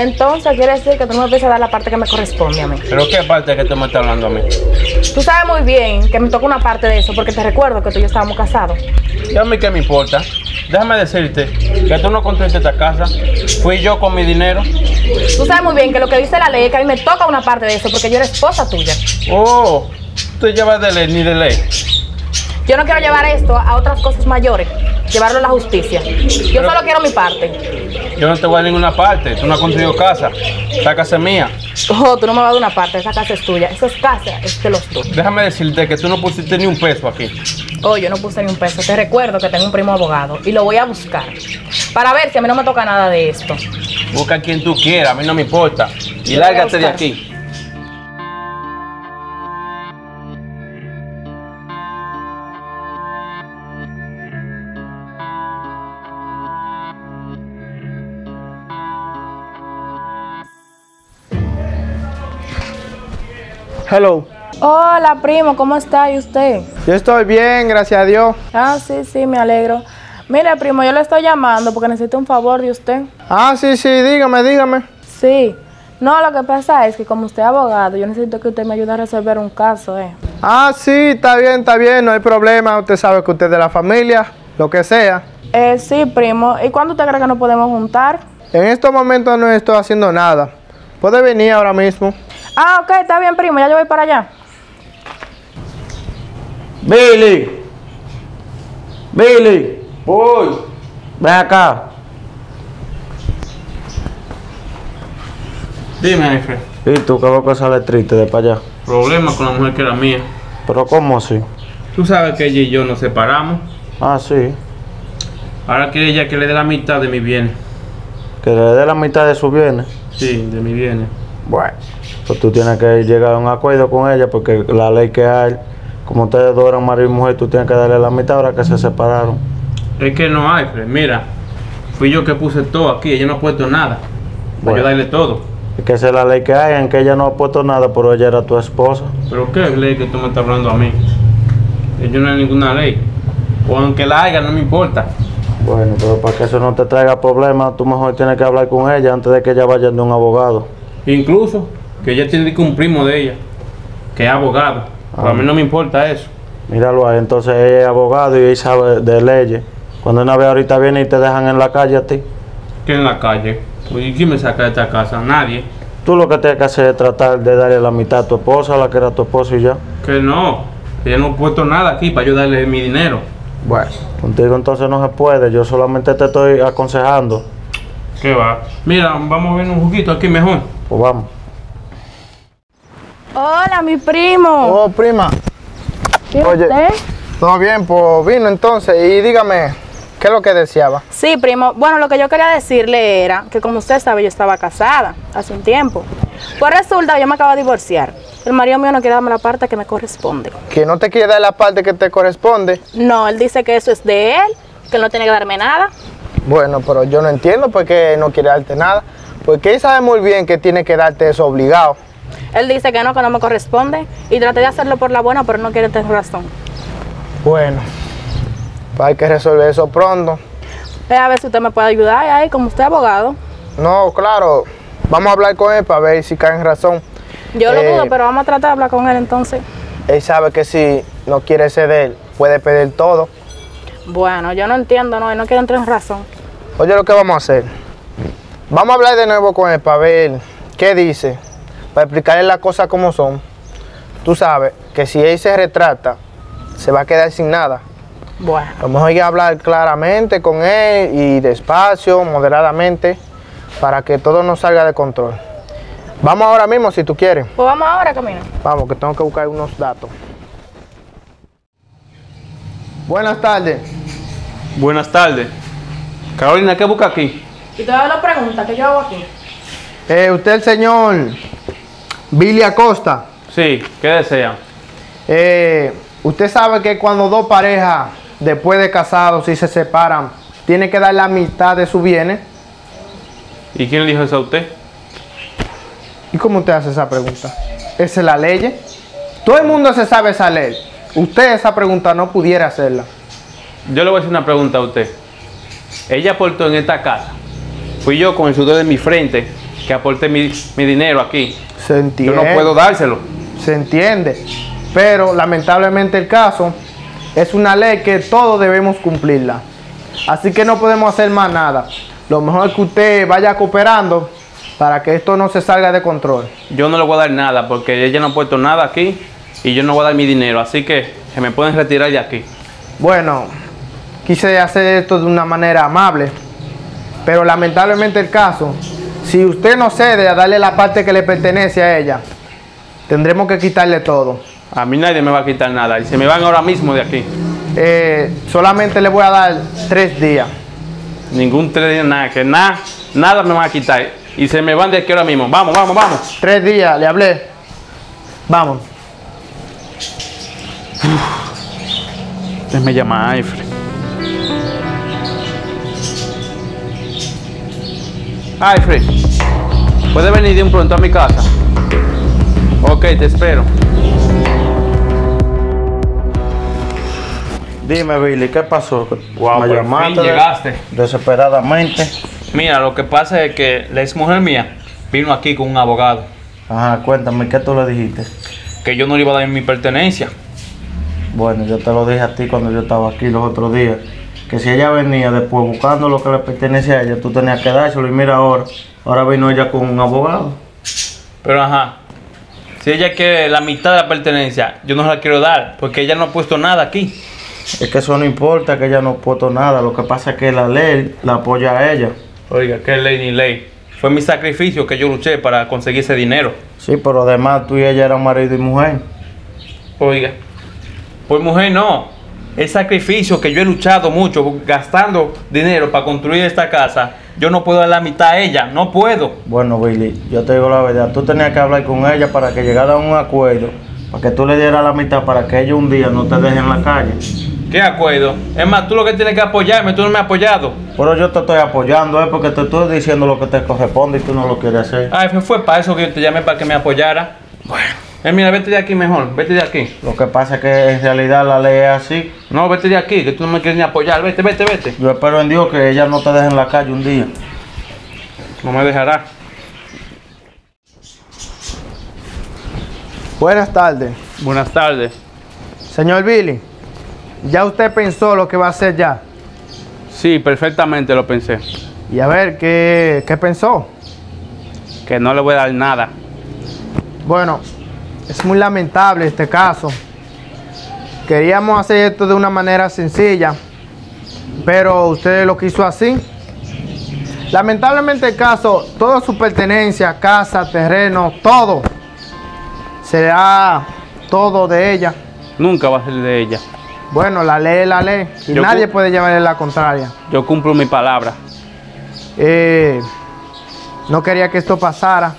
Entonces quiere decir que tú no me empiezas a dar la parte que me corresponde a mí. ¿Pero qué parte que tú me estás hablando a mí? Tú sabes muy bien que me toca una parte de eso porque te recuerdo que tú y yo estábamos casados. ¿Y a mí qué me importa? Déjame decirte que tú no construiste esta casa. Fui yo con mi dinero. Tú sabes muy bien que lo que dice la ley es que a mí me toca una parte de eso porque yo era esposa tuya. Oh, tú llevas de ley ni de ley. Yo no quiero llevar esto a otras cosas mayores, llevarlo a la justicia. Yo solo quiero mi parte. Yo no te voy a ninguna parte. Tú no has construido casa. Esta casa es mía. Oh, tú no me vas a dar una parte, esa casa es tuya. Esa es casa, es de los dos. Déjame decirte que tú no pusiste ni un peso aquí. Oh, yo no puse ni un peso. Te recuerdo que tengo un primo abogado y lo voy a buscar para ver si a mí no me toca nada de esto. Busca a quien tú quieras, a mí no me importa. Y Yo lárgate de aquí. Hello. Hola, primo, ¿cómo está? ¿Y usted? Yo estoy bien, gracias a Dios. Ah, sí, sí, me alegro. Mire, primo, yo le estoy llamando porque necesito un favor de usted. Ah, sí, sí, dígame, dígame. Sí. No, lo que pasa es que como usted es abogado, yo necesito que usted me ayude a resolver un caso, ¿eh? Ah, sí, está bien, está bien, no hay problema. Usted sabe que usted es de la familia, lo que sea. Eh, sí, primo. ¿Y cuándo usted cree que nos podemos juntar? En estos momentos no estoy haciendo nada. Puede venir ahora mismo. Ah, ok, está bien, primo, ya yo voy para allá. Billy. Billy. Voy. Ven acá. Dime, Alfred. ¿Y tú qué loco sale triste de para allá? Problema con la mujer que era mía. ¿Pero cómo así? Tú sabes que ella y yo nos separamos. Ah, sí. Ahora quiere ella que le dé la mitad de mis bienes. Que le dé la mitad de sus bienes. Sí, de mis bienes. Bueno. Pues tú tienes que llegar a un acuerdo con ella porque la ley que hay, como ustedes dos eran marido y mujer, tú tienes que darle la mitad ahora que se separaron. Es que no hay, Fred. Mira, fui yo que puse todo aquí. Ella no ha puesto nada. Para Bueno. yo darle todo. Es que esa es la ley que hay, en que ella no ha puesto nada, pero ella era tu esposa. Pero ¿qué ley que tú me estás hablando a mí? Yo no hay ninguna ley. O aunque la haya, no me importa. Bueno, pero para que eso no te traiga problemas, tú mejor tienes que hablar con ella antes de que ella vaya de un abogado. Incluso que ella tiene que un primo de ella, que es abogado. Pero a mí no me importa eso. Míralo ahí, entonces ella es abogado y ella sabe de leyes. Cuando una vez ahorita viene y te dejan en la calle a ti, Que en la calle. Pues, ¿Y quién me saca de esta casa? Nadie. tú lo que tienes que hacer es tratar de darle la mitad a tu esposa, a la que era tu esposa y ya. Que no. Ella no ha puesto nada aquí para yo darle mi dinero. Bueno, contigo entonces no se puede, yo solamente te estoy aconsejando. ¿Qué va? Mira, vamos a ver un juguito aquí mejor. Pues vamos. Hola, mi primo. Oh, prima, ¿Qué oye. usted? todo bien, pues vino entonces y dígame, ¿qué es lo que deseaba? Sí, primo. Bueno, lo que yo quería decirle era que como usted sabe, yo estaba casada hace un tiempo. Pues resulta que yo me acabo de divorciar. El marido mío no quiere darme la parte que me corresponde. Que no te quiere dar la parte que te corresponde. No, él dice que eso es de él, que él no tiene que darme nada. Bueno, pero yo no entiendo por qué no quiere darte nada. Porque él sabe muy bien que tiene que darte eso obligado. Él dice que no, que no me corresponde. Y traté de hacerlo por la buena, pero no quiere tener razón. Bueno, pues hay que resolver eso pronto. Ve a ver si usted me puede ayudar ahí, como usted es abogado. No, claro, vamos a hablar con él para ver si cae en razón. Yo lo Eh, dudo, pero vamos a tratar de hablar con él entonces. Él sabe que si no quiere ceder, puede pedir todo. Bueno, yo no entiendo, no, él no quiere entrar en razón. Oye, lo que vamos a hacer. Vamos a hablar de nuevo con él para ver qué dice, para explicarle las cosas como son. Tú sabes que si él se retrata, se va a quedar sin nada. Bueno, A lo mejor hay que hablar claramente con él y despacio, moderadamente, para que todo no salga de control. Vamos ahora mismo si tú quieres. pues vamos ahora, camino. Vamos, que tengo que buscar unos datos. Buenas tardes. Buenas tardes. Carolina, ¿qué busca aquí? Y todavía lo pregunta, ¿qué yo hago aquí? Eh, usted el señor Billy Acosta. Sí, ¿qué desean? Eh, usted sabe que cuando dos parejas, después de casados, si se separan, tiene que dar la mitad de sus bienes. ¿Y quién le dijo eso a usted? ¿Y cómo usted hace esa pregunta? ¿Esa es la ley? Todo el mundo se sabe esa ley. Usted esa pregunta no pudiera hacerla. Yo le voy a hacer una pregunta a usted. Ella aportó en esta casa Fui yo con el sudor de mi frente que aporté mi, mi dinero aquí. Se Yo entiende. no puedo dárselo. Se entiende. Pero lamentablemente el caso es una ley que todos debemos cumplirla. Así que no podemos hacer más nada. Lo mejor es que usted vaya cooperando para que esto no se salga de control. Yo no le voy a dar nada porque ella no ha puesto nada aquí y yo no voy a dar mi dinero. Así que se me pueden retirar de aquí. Bueno, quise hacer esto de una manera amable, pero lamentablemente el caso, si usted no cede a darle la parte que le pertenece a ella, tendremos que quitarle todo. A mí nadie me va a quitar nada y se me van ahora mismo de aquí. Eh, solamente le voy a dar tres días. Ningún tres días, nada, que nada, nada me van a quitar. Y se me van de aquí ahora mismo. Vamos, vamos, vamos. Tres días, le hablé. Vamos. Déjame llamar a Alfred. Alfred, ¿puedes venir de un pronto a mi casa? Ok, te espero. Dime, Billy, ¿qué pasó? Wow, Me por fin llamaste de- llegaste. desesperadamente. Mira, lo que pasa es que la ex mujer mía vino aquí con un abogado. Ajá, cuéntame, ¿qué tú le dijiste? Que yo no le iba a dar mi pertenencia. Bueno, yo te lo dije a ti cuando yo estaba aquí los otros días. Que si ella venía después buscando lo que le pertenece a ella, tú tenías que dárselo. Y mira ahora, ahora vino ella con un abogado. Pero ajá, si ella quiere la mitad de la pertenencia, yo no la quiero dar, porque ella no ha puesto nada aquí. Es que eso no importa, que ella no ha puesto nada. Lo que pasa es que la ley la apoya a ella. Oiga, qué ley ni ley. Fue mi sacrificio que yo luché para conseguir ese dinero. Sí, pero además tú y ella eran marido y mujer. Oiga, pues mujer no. El sacrificio que yo he luchado mucho, gastando dinero para construir esta casa, yo no puedo dar la mitad a ella, no puedo. Bueno, Billy, yo te digo la verdad. Tú tenías que hablar con ella para que llegara a un acuerdo. Para que tú le dieras la mitad para que ella un día no te deje en la calle. ¿Qué acuerdo? Es más, tú lo que tienes que apoyarme, tú no me has apoyado. Pero yo te estoy apoyando, ¿eh? Porque te estoy diciendo lo que te corresponde y tú no lo quieres hacer. Ay, fue para eso que yo te llamé para que me apoyara. Bueno. Eh, mira, vete de aquí mejor, vete de aquí. Lo que pasa es que en realidad la ley es así. No, vete de aquí, que tú no me quieres ni apoyar. Vete, vete, vete. Yo espero en Dios que ella no te deje en la calle un día. No me dejará. Buenas tardes. Buenas tardes. Señor Billy, ¿ya usted pensó lo que va a hacer ya? Sí, perfectamente lo pensé. Y a ver, ¿qué, qué pensó? Que no le voy a dar nada. Bueno, es muy lamentable este caso. Queríamos hacer esto de una manera sencilla, pero usted lo quiso así. Lamentablemente el caso, toda su pertenencia, casa, terreno, todo, será todo de ella. Nunca va a ser de ella. Bueno, la ley es la ley y Yo nadie puede llevarle la contraria. Yo cumplo mi palabra. Eh, no quería que esto pasara,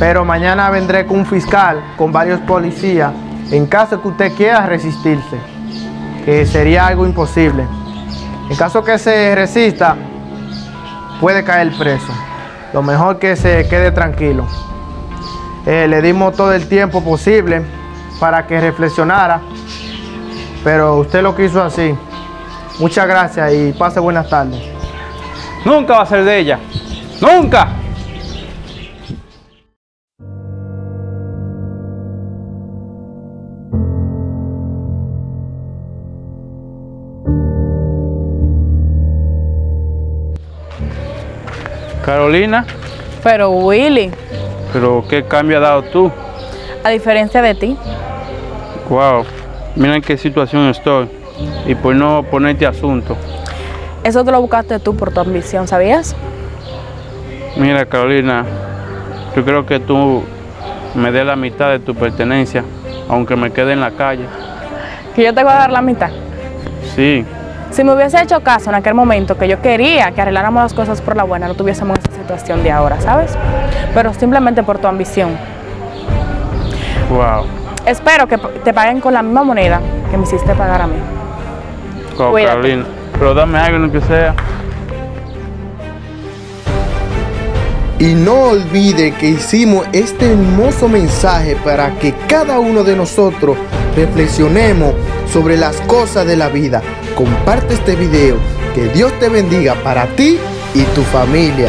pero mañana vendré con un fiscal, con varios policías, en caso que usted quiera resistirse, que sería algo imposible. En caso que se resista, puede caer preso. Lo mejor que se quede tranquilo. Eh, le dimos todo el tiempo posible para que reflexionara, pero usted lo quiso así. Muchas gracias y pase buenas tardes. Nunca va a ser de ella. Nunca. Carolina, Pero Willy, pero qué cambio has dado tú. a diferencia de ti, Wow, mira en qué situación estoy. Y por no ponerte asunto. eso te lo buscaste tú por tu ambición, ¿sabías? Mira, Carolina, yo creo que tú me des la mitad de tu pertenencia, aunque me quede en la calle. Que yo te voy a dar la mitad. Sí, Si me hubiese hecho caso en aquel momento que yo quería que arregláramos las cosas por la buena, no tuviésemos esa situación de ahora, ¿sabes? Pero simplemente por tu ambición. wow. Espero que te paguen con la misma moneda que me hiciste pagar a mí. Wow. Carolina. Pero dame algo, no que sea. Y no olvide que hicimos este hermoso mensaje para que cada uno de nosotros reflexionemos sobre las cosas de la vida. Comparte este video. Que Dios te bendiga para ti y tu familia.